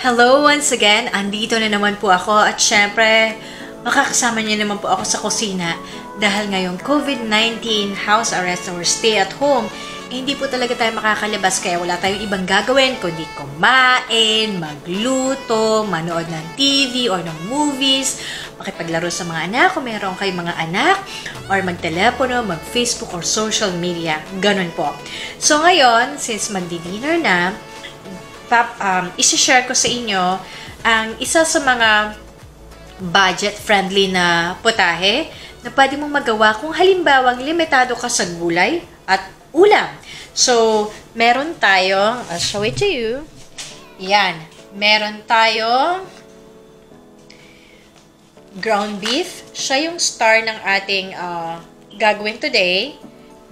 Hello once again, andito na naman po ako at syempre makakasama niyo naman po ako sa kusina dahil ngayong COVID-19 house arrest or stay at home, eh, hindi po talaga tayo makakalabas kaya wala tayong ibang gagawin kundi kumain, magluto, manood ng TV or ng movies, makipaglaro sa mga anak kung meron kayong mga anak, or magtelepono, mag-Facebook or social media. Ganun po. So ngayon, since magdi-dinner na, pap, um, isi-share ko sa inyo ang isa sa mga budget-friendly na putahe na pwede mong magawa kung halimbawa limitado ka sa gulay at ulam. So, meron tayong, I'll show it to you. Yan. Meron tayong ground beef. Siya yung star ng ating uh, gagawin today.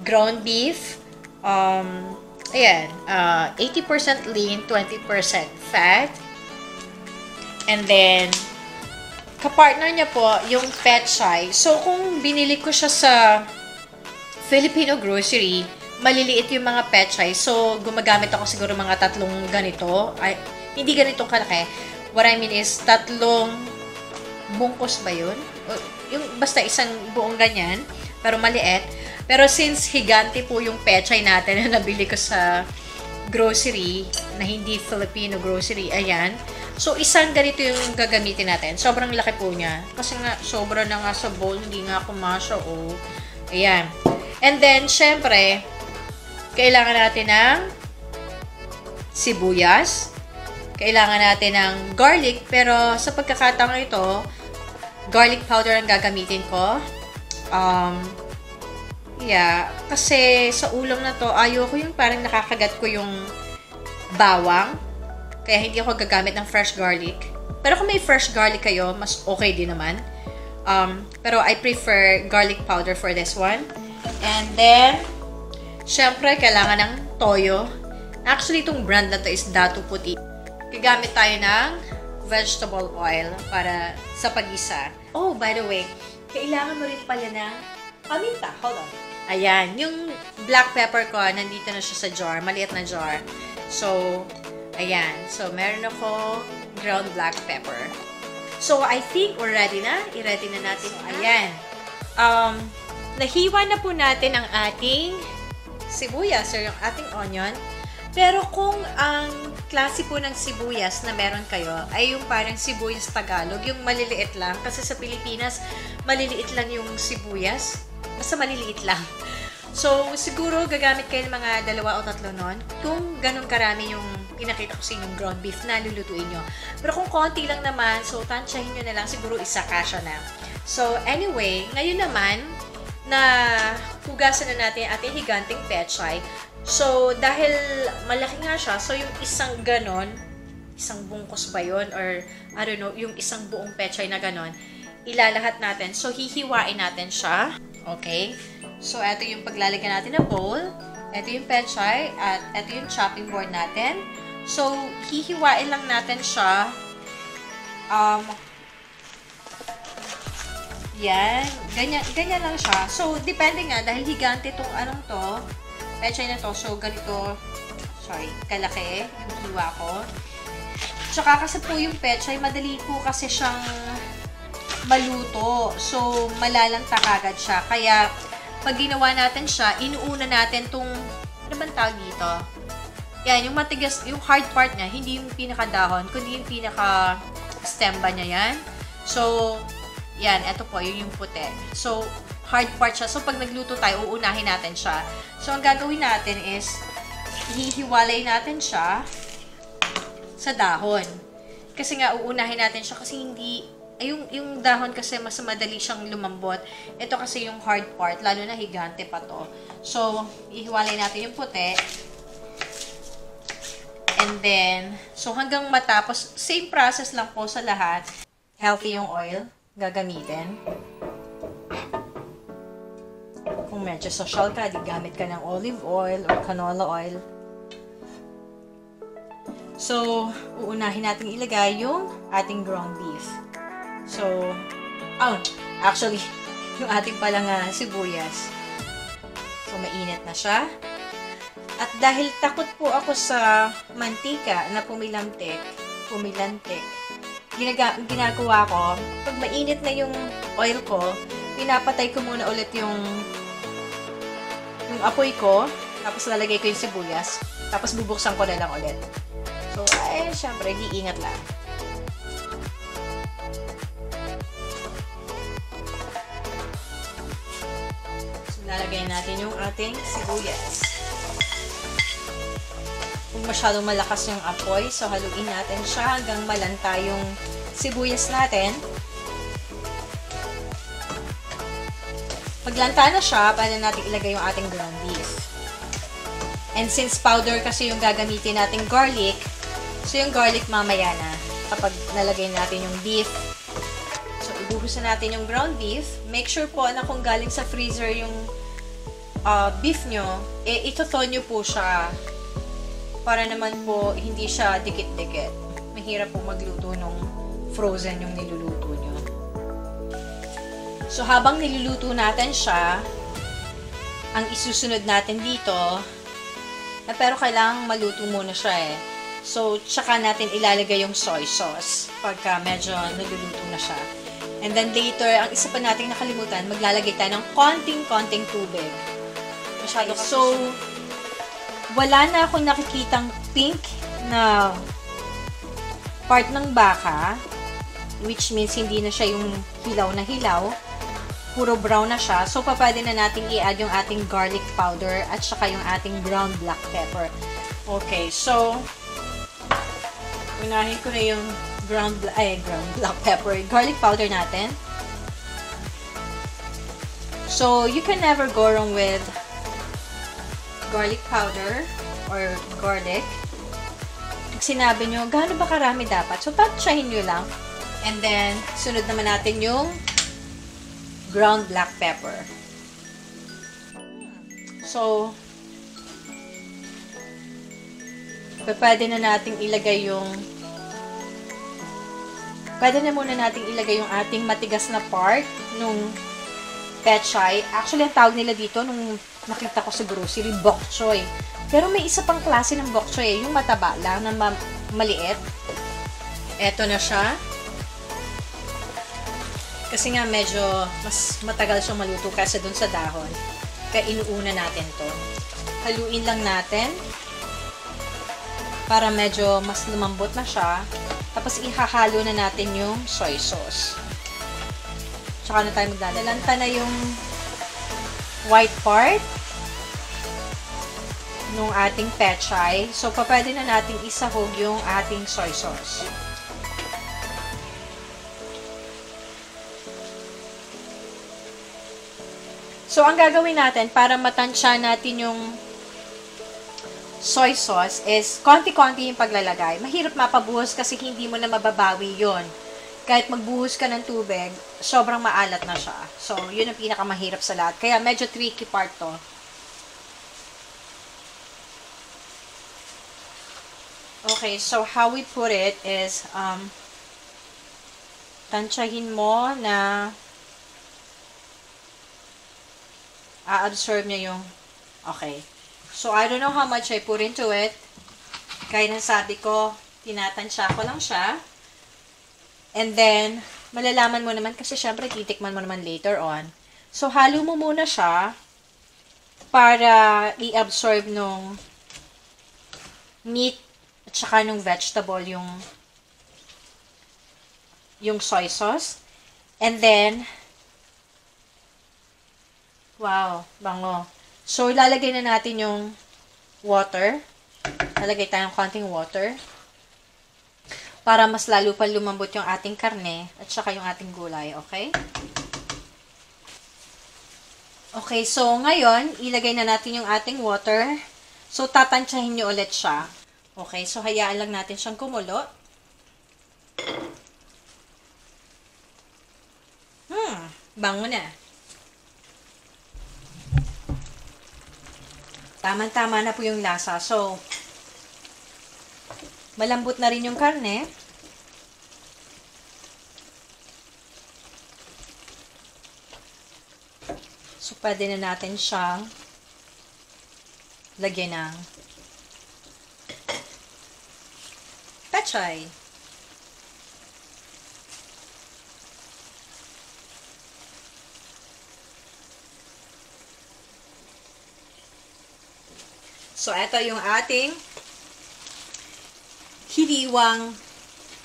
Ground beef. Um, ayan. Uh, 80% lean, 20% fat. And then, kapartner niya po, yung pechay. So, kung binili ko siya sa Filipino grocery, maliliit yung mga pechay. So, gumagamit ako siguro mga tatlong ganito. Ay, hindi ganitong kalaki. What I mean is, tatlong bungkos ba yun? O, yung basta isang buong ganyan, pero maliit. Pero since higante po yung pechay natin na nabili ko sa grocery, na hindi Filipino grocery, ayan. So, isang ganito yung gagamitin natin. Sobrang laki po niya. Kasi nga, sobra na nga sa bowl, hindi nga kumasya, oh. Ayan. And then, syempre, kailangan natin ng sibuyas. Kailangan natin ng garlic, pero sa pagkakataon ito, garlic powder ang gagamitin ko. Um, yeah, kasi sa ulam na to, ayoko yung parang nakakagat ko yung bawang. Kaya hindi ako gagamit ng fresh garlic. Pero kung may fresh garlic kayo, mas okay din naman. Um, pero I prefer garlic powder for this one. And then, syempre, kailangan ng toyo. Actually, itong brand na to is Datu Puti. Gagamit tayo ng vegetable oil para sa pag-isa. Oh, by the way, kailangan mo rin pala ng paminta. Hold on. Ayan, yung black pepper ko, nandito na siya sa jar. Maliit na jar. So, ayan. So, meron ako ground black pepper. So, I think we're ready na. I-ready na natin. So, ayan. Um, nahiwa na po natin ang ating sibuyas or yung ating onion. Pero kung ang klase po ng sibuyas na meron kayo ay yung parang sibuyas Tagalog, yung maliliit lang. Kasi sa Pilipinas, maliliit lang yung sibuyas. Basta maliliit lang. So, siguro gagamit kayo ng mga dalawa o tatlo nun. Kung ganun karami yung pinakita ko sa inyong ground beef na lulutuin nyo. Pero kung konti lang naman, so tansyahin nyo na lang, siguro isa kasha na. So, anyway, ngayon naman, na hugasan na natin ating higanting pechay. So, dahil malaki nga siya, so yung isang ganon, isang bungkos ba yun? Or, I don't know, yung isang buong pechay na ganon, ilalahat natin. So, hihiwain natin siya. Okay? So, ito yung paglalagyan natin ng bowl. Ito yung pechay. At ito yung chopping board natin. So, hihiwain lang natin siya. Um, yan. Ganyan, ganyan lang siya. So, depende nga, dahil higante itong anong to, pechay na to, so ganito, sorry, kalaki yung hiwa ko. Tsaka kasi po yung pechay, madali po kasi siyang maluto. So, malalanta kagad siya. Kaya, pag ginawa natin siya, inuuna natin tong, ano bang tawag dito? Yan, yung matigas, yung hard part niya, hindi yung pinaka-dahon, kundi yung pinaka-stem ba niya yan. So, yan, ito po, yun yung puti. So, hard part siya. So, pag nagluto tayo, uunahin natin siya. So, ang gagawin natin is, hihiwalay natin siya sa dahon. Kasi nga, uunahin natin siya kasi hindi, ay, yung, yung dahon kasi mas madali siyang lumambot. Ito kasi yung hard part, lalo na higante pa to. So, ihiwalay natin yung puti. And then, so hanggang matapos, same process lang po sa lahat. Healthy yung oil gagamitin. Kung medyo social ka, di gamit ka ng olive oil or canola oil. So, uunahin natin ilagay yung ating ground beef. So, oh, actually, yung ating palang uh, sibuyas. So, mainit na siya. At dahil takot po ako sa mantika na pumilamtik, pumilantik. Ginaga ginagawa ko, pag mainit na yung oil ko, pinapatay ko muna ulit yung yung apoy ko, tapos lalagay ko yung sibuyas, tapos bubuksan ko na lang ulit. So, ay, syempre, di ingat lang. So, lalagay natin yung ating sibuyas. Kung masyadong malakas yung apoy, so haluin natin siya hanggang malanta yung sibuyas natin. Paglanta na siya, pwede natin ilagay yung ating ground beef. And since powder kasi yung gagamitin nating garlic, so yung garlic mamaya na kapag nalagay natin yung beef. So, ibubusan natin yung ground beef. Make sure po na kung galing sa freezer yung uh, beef nyo, eh, itoto nyo po siya para naman po hindi siya dikit-dikit. Mahirap po magluto nung frozen yung niluluto nyo. So, habang niluluto natin siya, ang isusunod natin dito, na pero kailangang maluto muna siya eh. So, tsaka natin ilalagay yung soy sauce pagka medyo naluluto na siya. And then later, ang isa pa nating nakalimutan, maglalagay tayo ng konting-konting tubig. Masyado okay, So, wala na akong nakikitang pink na part ng baka, which means hindi na siya yung hilaw na hilaw. Puro brown na siya. So, papwede na natin i-add yung ating garlic powder at saka yung ating brown black pepper. Okay, so, unahin ko na yung ground, ay, ground black pepper, garlic powder natin. So, you can never go wrong with garlic powder or garlic. Sinabi nyo, gaano ba karami dapat? So, tansyahin nyo lang. And then, sunod naman natin yung ground black pepper. So, pwede na nating ilagay yung pwede na muna nating ilagay yung ating matigas na part nung pechay. Actually, ang tawag nila dito nung nakita ko sa grocery, bok choy. Pero may isa pang klase ng bok choy, eh, yung mataba lang, na ma maliit. Eto na siya. Kasi nga medyo mas matagal siyang maluto kasi dun sa dahon. Kaya inuuna natin to. Haluin lang natin para medyo mas lumambot na siya. Tapos ihahalo na natin yung soy sauce. Tsaka na tayo maglalanta na yung white part nung ating pechay. So, pwede na nating isahog yung ating soy sauce. So, ang gagawin natin para matansya natin yung soy sauce is konti-konti yung paglalagay. Mahirap mapabuhos kasi hindi mo na mababawi yon. Kahit magbuhos ka ng tubig, sobrang maalat na siya. So, yun ang pinakamahirap sa lahat. Kaya medyo tricky part to. Okay, so how we put it is, um, tansyahin mo na a-absorb niya yung, okay. So, I don't know how much I put into it. Kaya nang sabi ko, tinatansya ko lang siya. And then, malalaman mo naman, kasi syempre, titikman mo naman later on. So, halo mo muna siya para i-absorb nung meat at saka nung vegetable yung yung soy sauce. And then, Wow, bango. So, lalagay na natin yung water. Lalagay tayo ng konting water. Para mas lalo pa lumambot yung ating karne at saka yung ating gulay, okay? Okay, so ngayon, ilagay na natin yung ating water. So, tatansyahin nyo ulit siya. Okay, so hayaan lang natin siyang kumulo. Hmm, bango na. Tama-tama na po yung lasa. So, malambot na rin yung karne. So, pwede na natin siyang lagyan ng pechay. So, ito yung ating hiliwang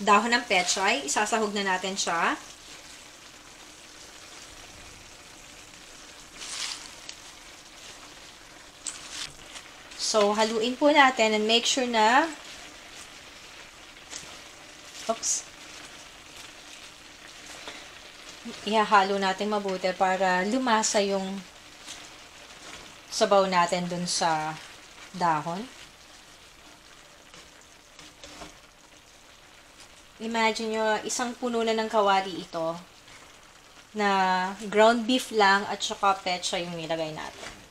dahon ng pechay. Isasahog na natin siya. So, haluin po natin and make sure na oops ihahalo natin mabuti para lumasa yung sabaw natin dun sa dahon. Imagine nyo, isang puno na ng kawali ito na ground beef lang at saka petsa yung nilagay natin.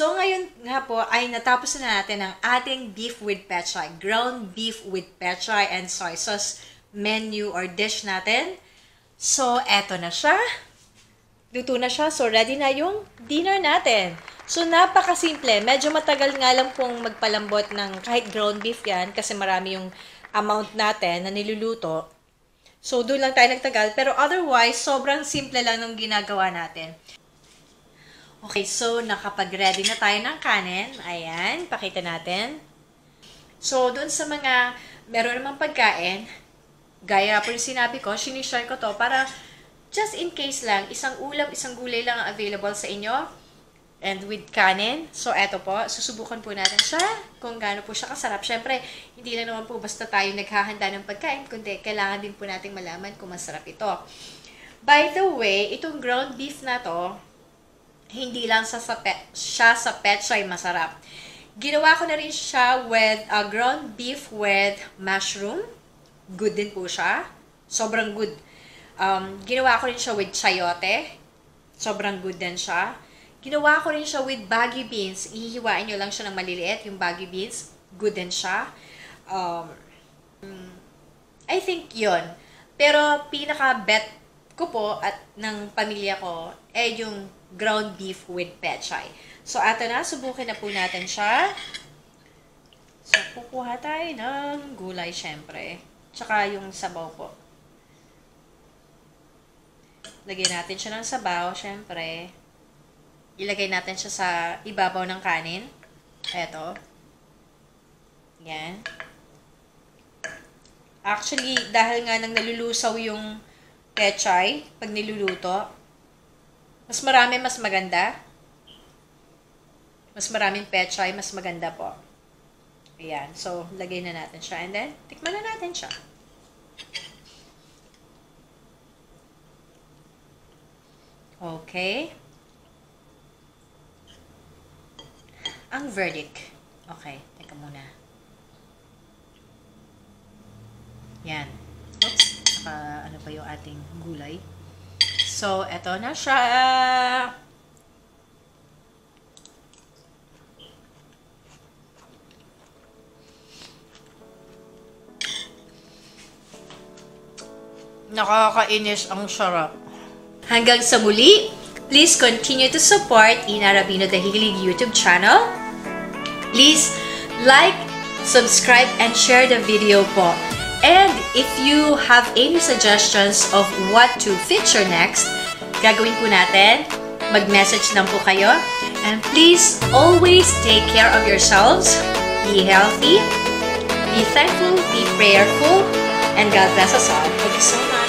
So, ngayon nga po ay natapos na natin ang ating beef with pechay. Ground beef with pechay and soy sauce menu or dish natin. So, eto na siya. Luto na siya. So, ready na yung dinner natin. So, napakasimple. Medyo matagal nga lang pong magpalambot ng kahit ground beef yan kasi marami yung amount natin na niluluto. So, doon lang tayo nagtagal. Pero otherwise, sobrang simple lang ng ginagawa natin. Okay, so nakapag-ready na tayo ng kanin. Ayan, pakita natin. So, doon sa mga meron namang pagkain, gaya po yung sinabi ko, sinishare ko to para just in case lang, isang ulam, isang gulay lang ang available sa inyo. And with kanin. So, eto po, susubukan po natin siya kung gaano po siya kasarap. Siyempre, hindi lang naman po basta tayo naghahanda ng pagkain, kundi kailangan din po nating malaman kung masarap ito. By the way, itong ground beef na to, hindi lang sa, sa pet, siya sa petchay masarap. Ginawa ko na rin siya with uh, ground beef with mushroom. Good din po siya. Sobrang good. Um, ginawa ko rin siya with chayote. Sobrang good din siya. Ginawa ko rin siya with baggy beans. Ihihiwain nyo lang siya ng maliliit, yung baggy beans. Good din siya. Um, I think yon Pero pinaka-bet ko po at ng pamilya ko eh yung ground beef with pechay. So, ato na. Subukin na po natin siya. So, kukuha tayo ng gulay, syempre. Tsaka yung sabaw po. Lagyan natin siya ng sabaw, syempre. Ilagay natin siya sa ibabaw ng kanin. Eto. Yan. Actually, dahil nga nang nalulusaw yung pechay pag niluluto, mas marami, mas maganda. Mas maraming petchay, mas maganda po. Ayan. So, lagay na natin siya. And then, tikman na natin siya. Okay. Ang verdict. Okay. Teka muna. Yan. Oops. Naka, ano pa yung ating gulay. So, eto na siya. Nakakainis ang sarap. Hanggang sa muli, please continue to support Ina Rabino Dahilig YouTube channel. Please like, subscribe, and share the video po. And if you have any suggestions of what to feature next, gagawin po natin. Mag-message lang po kayo. And please always take care of yourselves. Be healthy. Be thankful. Be prayerful. And God bless us all. Thank you so much.